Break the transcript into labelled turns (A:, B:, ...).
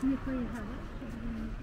A: 你可以看看